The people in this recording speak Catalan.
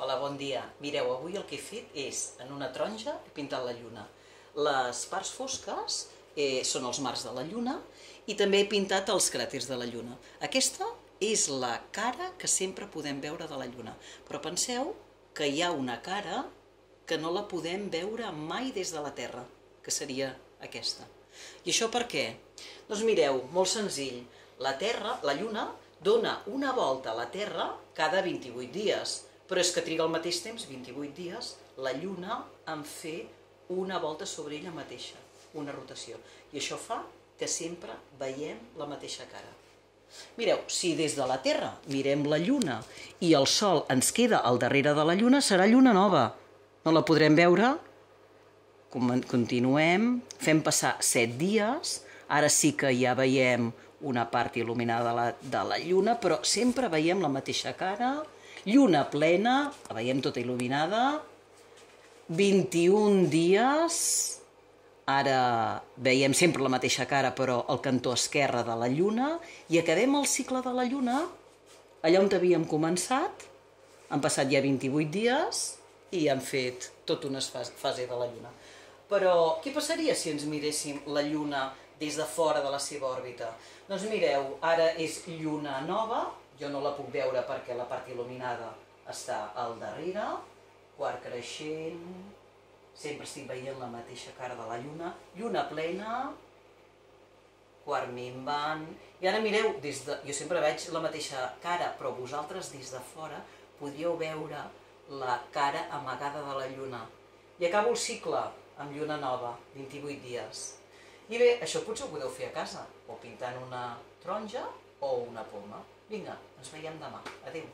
Hola, bon dia. Mireu, avui el que he fet és, en una taronja, he pintat la lluna. Les parts fosques eh, són els mars de la lluna i també he pintat els cràters de la lluna. Aquesta és la cara que sempre podem veure de la lluna. Però penseu que hi ha una cara que no la podem veure mai des de la Terra, que seria aquesta. I això per què? Doncs mireu, molt senzill. La Terra, la Lluna, dona una volta a la Terra cada 28 dies, però és que triga al mateix temps, 28 dies, la Lluna en fer una volta sobre ella mateixa, una rotació. I això fa que sempre veiem la mateixa cara. Mireu, si des de la Terra mirem la Lluna i el Sol ens queda al darrere de la Lluna, serà Lluna nova. No la podrem veure? Continuem, fem passar 7 dies, ara sí que ja veiem una part il·luminada de la, de la lluna, però sempre veiem la mateixa cara, lluna plena, la veiem tota il·luminada, 21 dies, ara veiem sempre la mateixa cara, però el cantó esquerre de la lluna, i acabem el cicle de la lluna allà on havíem començat, han passat ja 28 dies i han fet tota una fase de la lluna. Però què passaria si ens miréssim la lluna des de fora de la seva òrbita. Doncs mireu, ara és lluna nova, jo no la puc veure perquè la part il·luminada està al darrere, quart creixent, sempre estic veient la mateixa cara de la lluna, lluna plena, quart minvant, i ara mireu, des de, jo sempre veig la mateixa cara, però vosaltres des de fora podríeu veure la cara amagada de la lluna. I acabo el cicle amb lluna nova, 28 dies. I bé, això potser ho podeu fer a casa, o pintant una taronja o una poma. Vinga, ens veiem demà. Adéu.